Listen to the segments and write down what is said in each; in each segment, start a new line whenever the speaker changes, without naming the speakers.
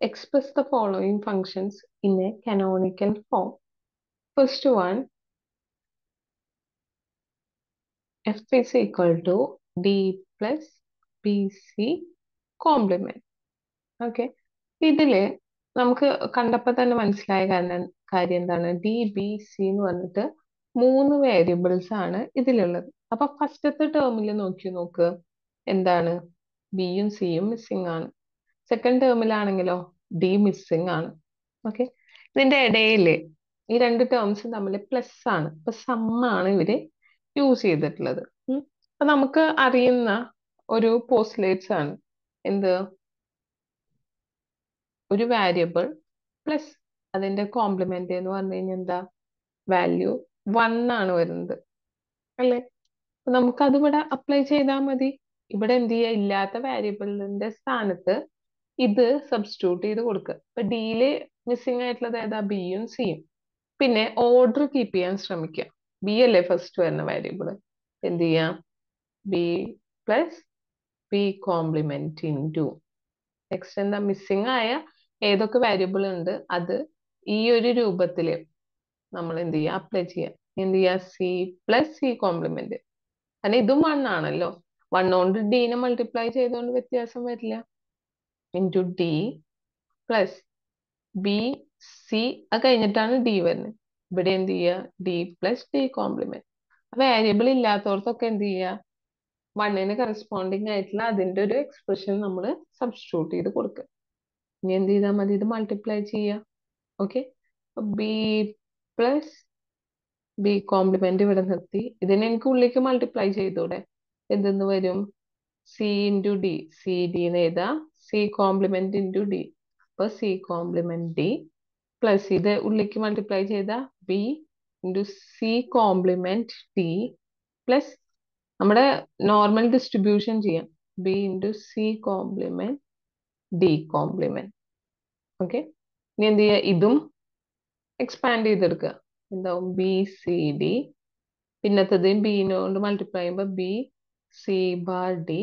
express the following functions in a canonical form. First one, f is equal to d plus bc complement okay ഇതിൽ നമുക്ക് കണ്ടപ്പോൾ തന്നെ മനസ്സിലായ കാരണം കാര്യം എന്താണ്? ഡി ബി സി എന്ന് പറഞ്ഞിട്ട് മൂന്ന് വേരിയബിൾസ് ആണ് ഇതിലുള്ളത്. അപ്പൊ ഫസ്റ്റത്തെ ടേമിൽ നോക്കി നോക്ക്. എന്താണ്? ബിയും സിയും മിസ്സിംഗ് ആണ്. സെക്കൻഡ് ടേമിലാണെങ്കിലോ ഡി മിസ്സിംഗ് ആണ്. ഓക്കെ ഇതിന്റെ ഇടയിൽ ഈ രണ്ട് ടേംസും തമ്മിൽ പ്ലസ് ആണ്. അപ്പൊ സമ്മാണ് ഇവർ യൂസ് ചെയ്തിട്ടുള്ളത്. അപ്പൊ നമുക്ക് അറിയുന്ന ഒരു പോസ്റ്റ്ലേറ്റ്സ് ആണ്. എന്ത്? ഒരു വാരിയബിൾ പ്ലസ് അതിന്റെ കോംപ്ലിമെന്റ് എന്ന് പറഞ്ഞു കഴിഞ്ഞാൽ എന്താ? വാല്യൂ വൺ ആണ് വരുന്നത്. അല്ലേ? നമുക്കതിവിടെ അപ്ലൈ ചെയ്താൽ മതി. ഇവിടെ എന്ത് ചെയ്യുക ഇല്ലാത്ത വാരിയബിളിന്റെ സ്ഥാനത്ത് ഇത് സബ്സ്റ്റിറ്റ്യൂട്ട് ചെയ്ത് കൊടുക്കുക. ഇപ്പൊ ഡിയിൽ മിസ്സിംഗ് ആയിട്ടുള്ളത് ഏതാ ബിയും സിയും പിന്നെ ഓർഡർ കീപ്പ് ചെയ്യാൻ ശ്രമിക്കുക. ബി അല്ലേ ഫസ്റ്റ് വരുന്ന വാരിയബിൾ എന്ത് ചെയ്യാം? B plus B complement into next എന്താ? മിസ്സിംഗ് ആയ ഏതൊക്കെ വാരിയബിൾ ഉണ്ട്? അത് ഈ ഒരു രൂപത്തിൽ നമ്മൾ എന്ത് ചെയ്യുക അപ്ലൈ ചെയ്യുക എന്ത് ചെയ്യുക സി പ്ലസ് സി കോംപ്ലിമെന്റ് കാരണം ഇതും വൺ ആണല്ലോ. വൺ കൊണ്ട് ഡീനെ മൾട്ടിപ്ലൈ ചെയ്തുകൊണ്ട് വ്യത്യാസം വരില്ല. Into D plus B C അത് കഴിഞ്ഞിട്ടാണ് ഡി വരുന്നത്. ഇവിടെ എന്ത് ചെയ്യുക? D plus D complement variable ഇല്ലാത്തവർക്കൊക്കെ എന്ത് ചെയ്യുക? വണ്ണിന് കറസ്പോണ്ടിങ് ആയിട്ടുള്ള അതിന്റെ ഒരു എക്സ്പ്രഷൻ നമ്മൾ സബ്സ്റ്റിറ്റ്യൂട്ട് ചെയ്ത് കൊടുക്കുക. ഇനി എന്ത് ചെയ്താൽ മതി? ഇത് മൾട്ടിപ്ലൈ ചെയ്യുക. Okay B plus B complement ഇവിടെ നിർത്തി. ഇതിനെ എനിക്ക് ഉള്ളിലേക്ക് മൾട്ടിപ്ലൈ ചെയ്തൂടെ എന്തെന്ന് വരും? C into D C D എന്ന് എഴുതാം. സി കോംപ്ലിമെന്റ് ഇന്റു ഡി അപ്പൊ സി കോംപ്ലിമെന്റ് ഡി പ്ലസ് ഇത് ഉള്ളിലേക്ക് മൾട്ടിപ്ലൈ ചെയ്ത B into C complement D plus നമ്മുടെ നോർമൽ ഡിസ്ട്രിബ്യൂഷൻ ചെയ്യാം. B into C complement D complement okay ഇനി എന്ത് ചെയ്യുക? ഇതും എക്സ്പാൻഡ് ചെയ്തെടുക്കുക. എന്താവും? ബി സി ഡി പിന്നത്തത് ബീനെ കൊണ്ട് മൾട്ടിപ്ലൈ ചെയ്യുമ്പോൾ ബി സി ബാർ ഡി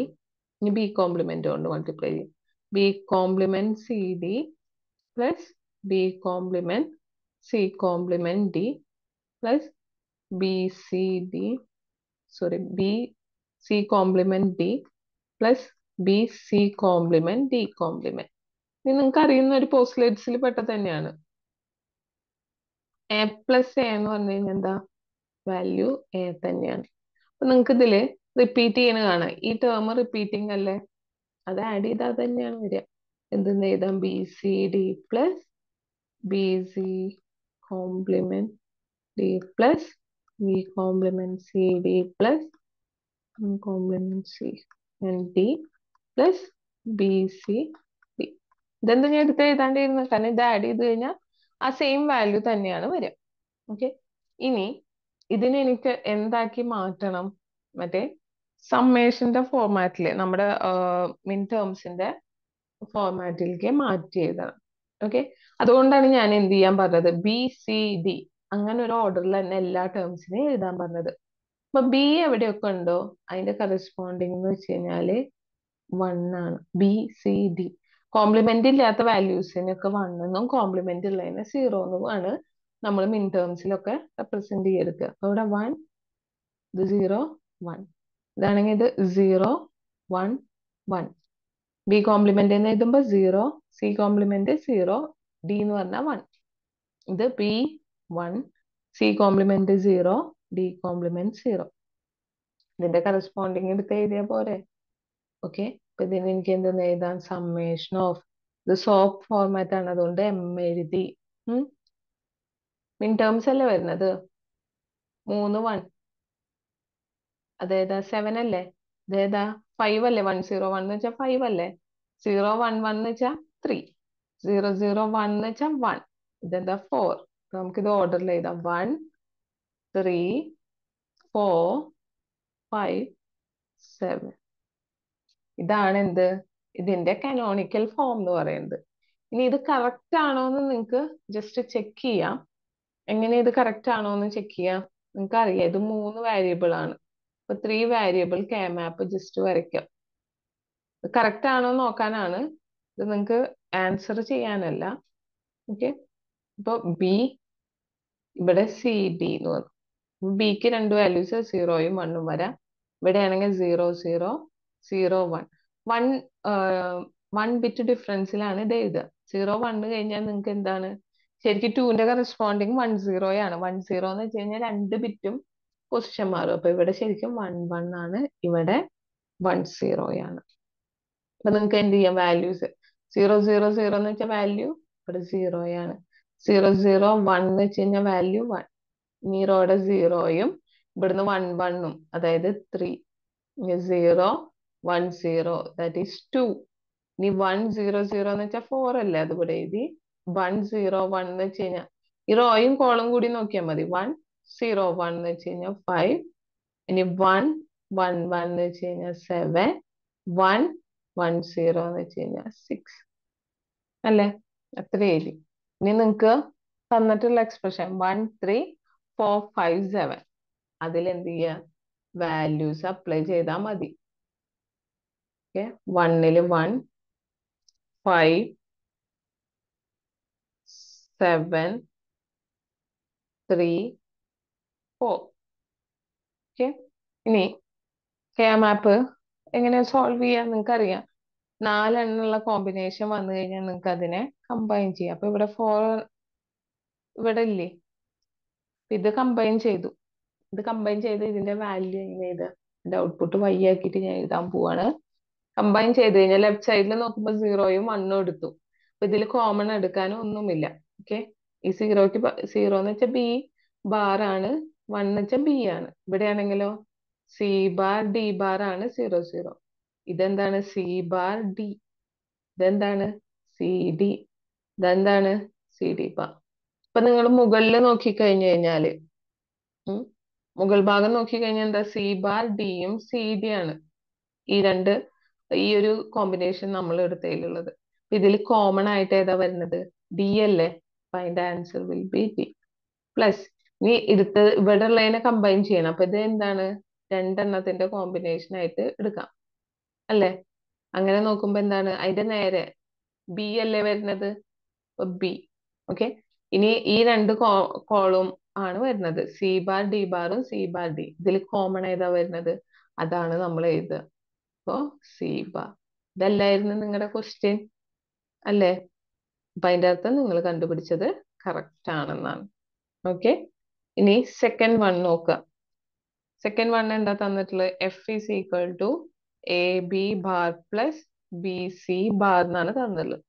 ഇനി ബി കോംപ്ലിമെന്റ് കൊണ്ട് മൾട്ടിപ്ലൈ ചെയ്യും. B complement C D plus B C C D D plus B C D sorry B C B C complement D complement ഇത് നിങ്ങൾക്ക് അറിയുന്ന ഒരു പോസ്റ്റ്ലേറ്റ്സിൽ പെട്ട തന്നെയാണ്. എ പ്ലസ് എ എന്ന് പറഞ്ഞു കഴിഞ്ഞാൽ എന്താ? വാല്യൂ എ തന്നെയാണ്. അപ്പൊ നിങ്ങൾക്ക് ഇതിൽ റിപ്പീറ്റ് ചെയ്യണ കാണാം. ഈ ടേം റിപ്പീറ്റിംഗ് അല്ലേ? അത് ആഡ് ചെയ്താൽ തന്നെയാണ് വരിക. എന്തെന്ന് എഴുതാം? B C D plus B C complement D plus B complement C D plus complement C D plus B C D ഇതെന്താ ഞാൻ എടുത്ത് എഴുതാണ്ടിരുന്നത്? കാരണം ഇത് ആഡ് ചെയ്ത് കഴിഞ്ഞാൽ ആ സെയിം വാല്യൂ തന്നെയാണ് വരിക. ഓക്കെ ഇനി ഇതിനെ എനിക്ക് എന്താക്കി മാറ്റണം? മറ്റേ സമ്മേഷന്റെ ഫോർമാറ്റിൽ നമ്മുടെ മിൻ ടേംസിന്റെ ഫോർമാറ്റിലേക്ക് മാറ്റി എഴുതണം. ഓക്കെ അതുകൊണ്ടാണ് ഞാൻ എന്ത് ചെയ്യാൻ പറഞ്ഞത്? ബി സി ഡി അങ്ങനെ ഒരു ഓർഡറിൽ തന്നെ എല്ലാ ടേംസിനെയും എഴുതാൻ പറഞ്ഞത്. അപ്പൊ ബി എവിടെയൊക്കെ ഉണ്ടോ? അതിന്റെ കറസ്പോണ്ടിങ് എന്ന് വെച്ച് കഴിഞ്ഞാൽ വൺ ആണ്. ബി സി ഡി കോംപ്ലിമെന്റ് ഇല്ലാത്ത വാല്യൂസിനൊക്കെ വൺ എന്നും കോംപ്ലിമെന്റ് ഉള്ളതിന് സീറോ എന്നും ആണ് നമ്മൾ മിൻ ടേംസിലൊക്കെ റെപ്രസെന്റ് ചെയ്തെടുക്കുക. അപ്പൊ ഇവിടെ വൺ ഇത് സീറോ വൺ ഇതാണെങ്കിൽ ഇത് zero one one B complement എന്ന് എഴുതുമ്പോൾ zero C complement zero D എന്ന് പറഞ്ഞാൽ വൺ ഇത് B one C complement zero D complement zero ഇതിന്റെ കറസ്പോണ്ടിങ് എടുത്ത് എഴുതിയ പോരെ. ഓക്കെ അപ്പൊ ഇതിന് എനിക്ക് എന്തെന്ന് എഴുതാം? സമ്മേഷൻ ഓഫ് ഇത് സോപ്പ് ഫോർമാറ്റ് ആണ്. അതുകൊണ്ട് എം എഴുതി. മിൻ ടേംസ് അല്ലേ വരുന്നത്? മൂന്ന് വൺ അതേതാ സെവൻ അല്ലേ? അതേതാ ഫൈവ് അല്ലേ? വൺ സീറോ വൺ എന്ന് വെച്ചാൽ ഫൈവ് അല്ലേ? സീറോ വൺ വൺ എന്ന് വെച്ചാൽ ത്രീ സീറോ സീറോ വൺ എന്ന് വെച്ചാൽ വൺ ഇതെന്താ? ഫോർ നമുക്കിത് ഓർഡറിൽ എഴുതാം. One three four five seven ഇതാണ് എന്ത്? ഇതിന്റെ കനോണിക്കൽ ഫോം എന്ന് പറയുന്നത്. ഇനി ഇത് കറക്റ്റ് ആണോ എന്ന് നിങ്ങൾക്ക് ജസ്റ്റ് ചെക്ക് ചെയ്യാം. എങ്ങനെ ഇത് കറക്റ്റ് ആണോ എന്ന് ചെക്ക് ചെയ്യാം. നിങ്ങൾക്ക് അറിയാം. ഇത് മൂന്ന് വാരിയബിൾ ആണ്. അപ്പൊ three variable K map just വരയ്ക്കാം. കറക്റ്റ് ആണോ നോക്കാനാണ്. ഇത് നിങ്ങൾക്ക് ആൻസർ ചെയ്യാനല്ല. ഓക്കെ അപ്പോൾ ബി ഇവിടെ സി ബി എന്ന് പറഞ്ഞു ബിക്ക് രണ്ട് വാല്യൂസ് സീറോയും വണ്ണും വരാം. ഇവിടെ ആണെങ്കിൽ zero zero zero one one one bit ഡിഫറൻസിലാണ് ഇത് എഴുതുക. സീറോ വണ്ണ് കഴിഞ്ഞാൽ നിങ്ങൾക്ക് എന്താണ്? ശരിക്കും ടൂവിന്റെ കറസ്പോണ്ടിങ് വൺ ആണ്. വൺ സീറോ എന്ന് വെച്ച് കഴിഞ്ഞാൽ രണ്ട് ബിറ്റും പൊസിഷൻ മാറും അപ്പൊ ഇവിടെ ശരിക്കും വൺ വൺ ആണ്. ഇവിടെ വൺ സീറോയാണ് അപ്പൊ നിങ്ങൾക്ക് എന്ത് ചെയ്യാം? വാല്യൂസ് സീറോ സീറോ സീറോ എന്ന് വെച്ചാൽ വാല്യൂ ഇവിടെ സീറോയാണ് സീറോ സീറോ വൺ എന്ന് വെച്ച് കഴിഞ്ഞാൽ വാല്യൂ വൺ നീറോയുടെ സീറോയും ഇവിടുന്ന് വൺ വണ്ണും അതായത് three zero one zero that is two ഇനി വൺ സീറോ സീറോ എന്ന് വെച്ചാൽ ഫോർ അല്ലേ? അത് ഇവിടെ എഴുതി. വൺ സീറോ വൺ എന്ന് വെച്ച് കഴിഞ്ഞാൽ ഈ റോയും കോളും കൂടി നോക്കിയാൽ മതി. വൺ സീറോ വൺ എന്ന് വെച്ച് കഴിഞ്ഞാൽ ഫൈവ്. ഇനി വൺ വൺ വൺ എന്ന് വെച്ച് കഴിഞ്ഞാൽ സെവൻ. വൺ വൺ സീറോ എന്ന് വെച്ച് കഴിഞ്ഞാൽ സിക്സ്. അല്ലേ? അത്ര എഴുതി ഇനി നിങ്ങൾക്ക് തന്നിട്ടുള്ള expression one three four five seven അതിൽ എന്ത് ചെയ്യുക? വാല്യൂസ് അപ്ലൈ ചെയ്താൽ മതി. ഓക്കെ വണ്ണിൽ one five seven three four okay. ഇനി കെ മാപ്പ് എങ്ങനെ സോൾവ് ചെയ്യാം നിങ്ങൾക്ക് അറിയാം നാലെണ്ണുള്ള കോമ്പിനേഷൻ വന്നു കഴിഞ്ഞാൽ നിങ്ങൾക്ക് അതിനെ കമ്പൈൻ ചെയ്യാം. അപ്പൊ ഇവിടെ ഫോർ ഇവിടെ ഇല്ലേ? ഇത് കമ്പൈൻ ചെയ്തു. ഇത് കമ്പൈൻ ചെയ്ത് ഇതിന്റെ വാല്യൂ എങ്ങനെ എഴുതുക ഇതിന്റെ ഔട്ട്പുട്ട് വൈ ആക്കിയിട്ട് ഞാൻ എഴുതാൻ പോവാണ്. കമ്പൈൻ ചെയ്ത് കഴിഞ്ഞാൽ ലെഫ്റ്റ് സൈഡിൽ നോക്കുമ്പോൾ സീറോയും വണ്ണും എടുത്തു. അപ്പൊ ഇതിൽ കോമൺ എടുക്കാനും ഒന്നുമില്ല. ഓക്കെ. ഈ സീറോക്ക് സീറോ എന്ന് വെച്ചാൽ ബി ബാർ ആണ്. വൺ വെച്ചാൽ ബി ആണ്. ഇവിടെ ആണെങ്കിലോ സി ബാർ ഡി ബാർ ആണ് സീറോ സീറോ ഇതെന്താണ്? സി ബാർ ഡി ഇതെന്താണ്? സി ഡി ഇതെന്താണ്? സി ഡി ബാർ ഇപ്പൊ നിങ്ങൾ മുകളിൽ നോക്കിക്കഴിഞ്ഞു കഴിഞ്ഞാൽ മുകൾ ഭാഗം നോക്കിക്കഴിഞ്ഞാൽ എന്താ? സി ബാർ ഡിയും സി ഡി ആണ്. ഈ രണ്ട് ഈ ഒരു കോമ്പിനേഷൻ നമ്മൾ എടുത്തതിലുള്ളത്. ഇതിൽ കോമൺ ആയിട്ട് ഏതാ വരുന്നത്? ഡി അല്ലേ? അപ്പൊ അതിന്റെ answer will B D plus ഇനി ഇടുത്ത് ഇവിടെ ഉള്ളതിനെ കമ്പൈൻ ചെയ്യണം. അപ്പൊ ഇത് എന്താണ്? രണ്ടെണ്ണത്തിന്റെ കോമ്പിനേഷൻ ആയിട്ട് എടുക്കാം. അല്ലേ? അങ്ങനെ നോക്കുമ്പോ എന്താണ്? അതിന്റെ നേരെ ബി അല്ലേ വരുന്നത്? ബി ഓക്കെ ഇനി ഈ രണ്ട് കോളും ആണ് വരുന്നത്. സി ബാർ ഡി ബാറും സി ബാർ ഡി ഇതിൽ കോമൺ ഏതാ വരുന്നത്? അതാണ് നമ്മൾ എഴുതുക അപ്പോ സി ബാർ ഇതല്ലായിരുന്നു നിങ്ങളുടെ ക്വസ്റ്റ്യൻ അല്ലേ? അപ്പൊ അതിന്റെ അർത്ഥം നിങ്ങൾ കണ്ടുപിടിച്ചത് കറക്റ്റ് ആണെന്നാണ്. ഓക്കെ ഇനി സെക്കൻഡ് വൺ നോക്കുക സെക്കൻഡ് വൺ എന്താ തന്നിട്ടുള്ളത് F is equal to A B bar plus B C bar എന്നാണ് തന്നിട്ടുള്ളത്.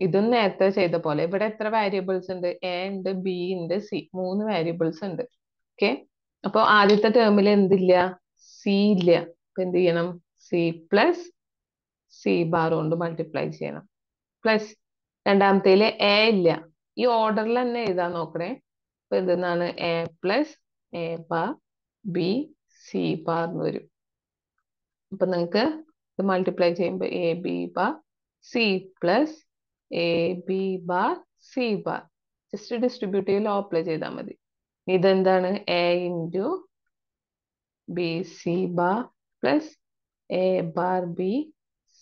ഇതും നേരത്തെ ചെയ്ത പോലെ. ഇവിടെ എത്ര വാരിയബിൾസ് ഉണ്ട്? എ ഉണ്ട് ബി ഉണ്ട് സി മൂന്ന് വാരിയബിൾസ് ഉണ്ട്. ഓക്കെ അപ്പൊ ആദ്യത്തെ ടേമിൽ എന്തില്ല? സി ഇല്ല. അപ്പൊ എന്ത് ചെയ്യണം? സി പ്ലസ് സി ബാർ കൊണ്ട് മൾട്ടിപ്ലൈ ചെയ്യണം. പ്ലസ് രണ്ടാമത്തേൽ എ ഇല്ല. ഈ ഓർഡറിൽ തന്നെ എഴുതാൻ നോക്കണേ. അപ്പൊ എന്തെന്നാണ് A plus A bar B C bar എന്ന് വരും. അപ്പൊ നിങ്ങൾക്ക് ഇത് മൾട്ടിപ്ലൈ ചെയ്യുമ്പോൾ A B bar C plus A B bar C bar just distribute ചെയ്ത് ലോ അപ്ലൈ ചെയ്താൽ മതി. ഇതെന്താണ് A into B C bar plus A bar B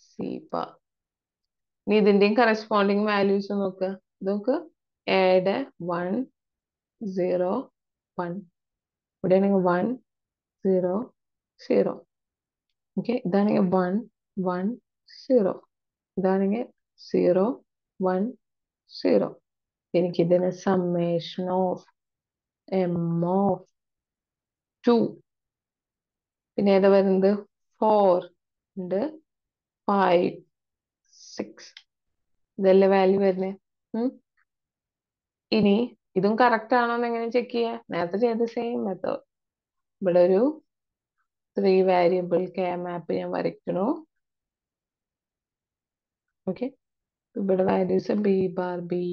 C bar ഇനി ഇതിന്റെയും കറസ്പോണ്ടിങ് വാല്യൂസ് നോക്കുക നോക്ക്. എയുടെ വൺ സീറോ വൺ ഇവിടെ ആണെങ്കിൽ വൺ സീറോ സീറോ ഓക്കെ ഇതാണെങ്കിൽ വൺ വൺ സീറോ ഇതാണെങ്കിൽ zero one zero എനിക്കിതിന് summation of M of two പിന്നെ ഏതാ വരുന്നത്? ഫോർ ഉണ്ട്. ഫൈവ് സിക്സ് ഇതല്ലേ വാല്യൂ വരുന്നത് ഇനി ഇതും കറക്റ്റ് ആണോ എന്ന് എങ്ങനെ ചെക്ക് ചെയ്യാ? നേരത്തെ ചെയ്ത സെയിം മെത്തേഡ് ഇവിടെ ഒരു ത്രീ വേരിയബിൾ കെ മാപ്പ് ഞാൻ വരയ്ക്കണു. ഓക്കെ ഇവിടെ values B bar B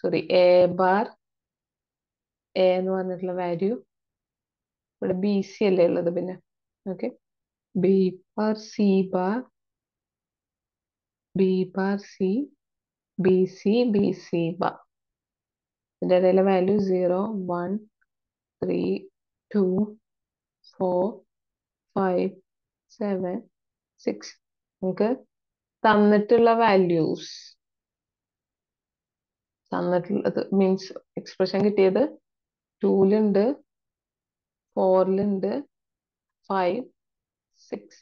sorry A bar A എന്ന് പറഞ്ഞിട്ടുള്ള വാല്യൂ ഇവിടെ ബി സി അല്ലേ ഉള്ളത് പിന്നെ? Okay B bar C bar B bar C B C B C bar ഇതിന്റെ ഇടയിലെ value zero one three two four five seven six നമുക്ക് തന്നിട്ടുള്ള വാല്യൂസ് തന്നിട്ടുള്ളത് മീൻസ് എക്സ്പ്രഷൻ കിട്ടിയത് ടൂലുണ്ട് ഫോറിലുണ്ട് ഫൈവ് സിക്സ്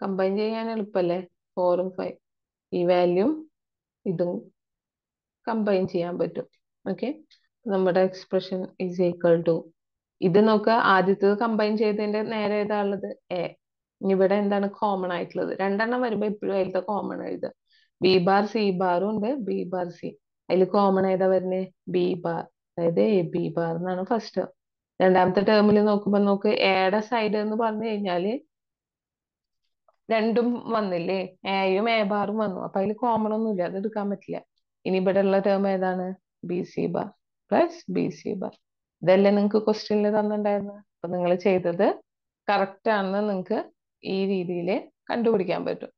കമ്പൈൻ ചെയ്യാൻ എളുപ്പമല്ലേ ഫോറും ഫൈവ് ഈ വാല്യൂ ഇതും കമ്പൈൻ ചെയ്യാൻ പറ്റും. ഓക്കെ നമ്മുടെ എക്സ്പ്രഷൻ ഈസ് ഈക്വൽ ടു ഇത് നോക്കുക ആദ്യത്തേത് കമ്പൈൻ ചെയ്തതിന്റെ നേരെ ഉള്ളത്? എ ഇവിടെ എന്താണ് കോമൺ ആയിട്ടുള്ളത്? രണ്ടെണ്ണം വരുമ്പോ എപ്പോഴും അതിലത്തെ കോമൺ എഴുതുക. ബി ബാർ സി ബാറും ഉണ്ട്. ബി ബാർ സി അതിൽ കോമൺ ഏതാ വരുന്നത് ബി ബാർ അതായത് എ ബി ബാർ എന്നാണ് ഫസ്റ്റ് രണ്ടാമത്തെ ടേമിൽ നോക്കുമ്പോ നോക്ക് എയുടെ സൈഡ് എന്ന് പറഞ്ഞു കഴിഞ്ഞാൽ രണ്ടും വന്നില്ലേ? എയും എ ബാറും വന്നു. അപ്പൊ അതിൽ കോമൺ ഒന്നുമില്ല. അത് എടുക്കാൻ പറ്റില്ല. ഇനി ഇവിടെ ഉള്ള ടേം ഏതാണ്? B C bar plus B C bar ഇതല്ലേ നിങ്ങൾക്ക് ക്വസ്റ്റ്യനിൽ തന്നിട്ടുണ്ടായിരുന്നത് അപ്പൊ നിങ്ങൾ ചെയ്തത് കറക്റ്റ് ആണെന്ന് നിങ്ങൾക്ക് ഈ രീതിയിൽ കണ്ടുപിടിക്കാൻ പറ്റും.